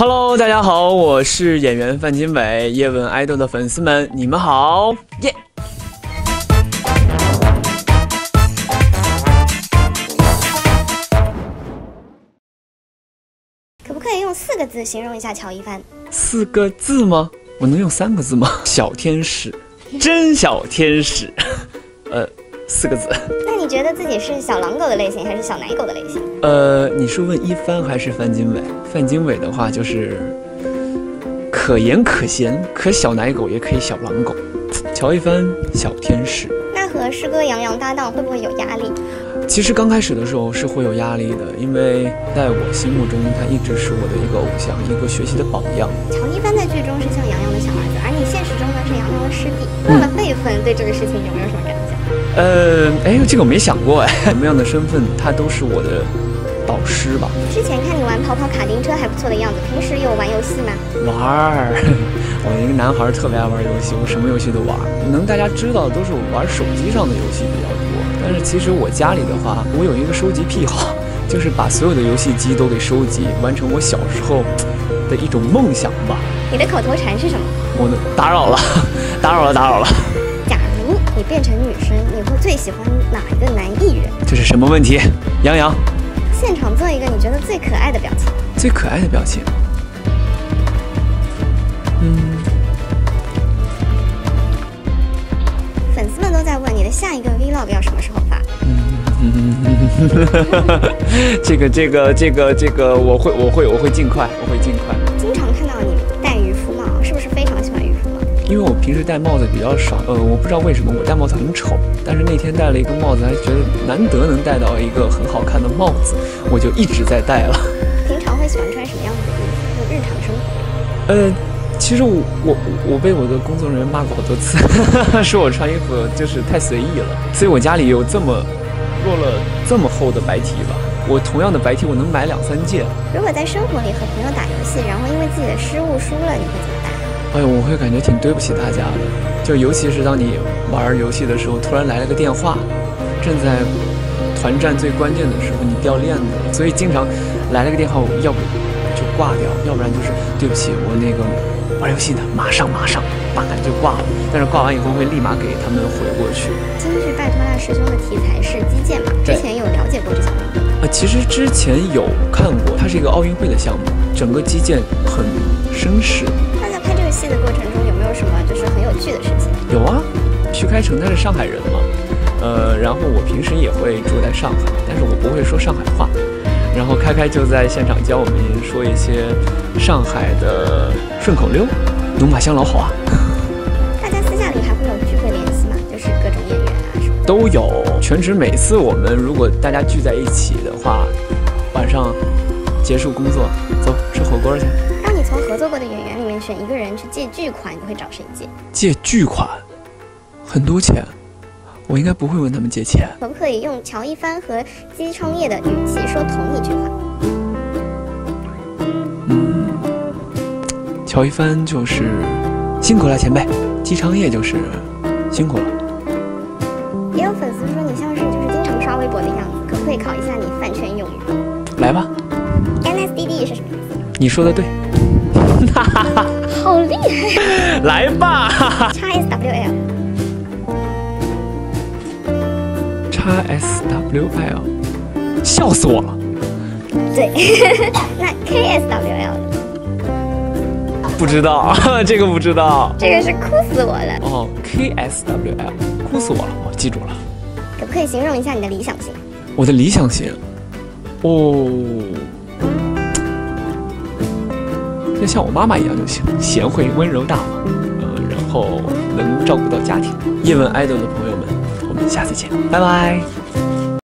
Hello，大家好，我是演员范金伟，叶问爱豆的粉丝们，你们好，耶！可不可以用四个字形容一下乔一帆？四个字吗？我能用三个字吗？小天使，真小天使，呃，四个字。那你觉得自己是小狼狗的类型，还是小奶狗的类型？呃，你是问一帆还是范金伟？范金伟的话就是可盐可咸，可小奶狗也可以小狼狗。乔一帆小天使。那和师哥杨洋搭档会不会有压力？其实刚开始的时候是会有压力的，因为在我心目中他一直是我的一个偶像，一个学习的榜样。乔一帆在剧中是像杨洋的小儿子，而你现实中呢是杨洋的师弟。忘了辈分，对这个事情有没有什么感觉？呃，哎，这个我没想过哎，什么样的身份他都是我的导师吧。之前看你玩跑跑卡丁车还不错的样子，平时有玩游戏吗？玩儿，我一个男孩特别爱玩游戏，我什么游戏都玩。能大家知道的都是我玩手机上的游戏比较多，但是其实我家里的话，我有一个收集癖好，就是把所有的游戏机都给收集，完成我小时候的一种梦想吧。你的口头禅是什么？我的打扰了，打扰了，打扰了。假如你变成女生，你会最喜欢哪一个男艺人？这是什么问题？杨洋，最可爱的表情。最可爱的表情。嗯，粉丝们都在问你的下一个 vlog 要什么时候发？嗯 这个这个这个这个，我会我会我会尽快，我会尽快。因为我平时戴帽子比较少，呃，我不知道为什么我戴帽子很丑，但是那天戴了一个帽子，还觉得难得能戴到一个很好看的帽子，我就一直在戴了。平常会喜欢穿什么样子的衣服？就日常生活。呃，其实我我我被我的工作人员骂过好多次，说我穿衣服就是太随意了，所以我家里有这么落了这么厚的白 T 吧，我同样的白 T 我能买两三件。如果在生活里和朋友打游戏，然后因为自己的失误输了，你会怎么办？哎呦，我会感觉挺对不起大家的，就尤其是当你玩游戏的时候，突然来了个电话，正在团战最关键的时候，你掉链子了，所以经常来了个电话，我要不就挂掉，要不然就是对不起，我那个玩游戏的，马上马上，叭就挂了。但是挂完以后会立马给他们回过去。京剧拜托大师兄的题材是击剑嘛？之前有了解过这项运动吗？呃，其实之前有看过，它是一个奥运会的项目，整个击剑很绅士。拍这个戏的过程中，有没有什么就是很有趣的事情？有啊，徐开成他是上海人嘛，呃，然后我平时也会住在上海，但是我不会说上海话。然后开开就在现场教我们说一些上海的顺口溜，牛马香老好啊，大家私下里还会有聚会联系吗？就是各种演员啊什么。都有。全职每次我们如果大家聚在一起的话，晚上结束工作，走吃火锅去。让你从合作过的演员选一个人去借巨款，你会找谁借？借巨款，很多钱，我应该不会问他们借钱。可不可以用乔一帆和姬昌业的语气说同一句话？乔一帆就是辛苦了，前辈；姬昌业就是辛苦了。也有粉丝说你像是就是经常刷微博的样子，可不可以考一下你饭圈用语来吧，？NSDD 是什么意思？你说的对，好厉害来吧。，x S W L。x S W L，笑死我了。对，那 KSWL 呢不知道，这个不知道。这个是哭死我了。哦，K S W L，哭死我了，我记住了。可不可以形容一下你的理想型？我的理想型，哦，就像我妈妈一样就行，贤惠、温柔、大方，呃，然后能照顾到家庭。叶问爱豆的朋友们，我们下次见，拜拜。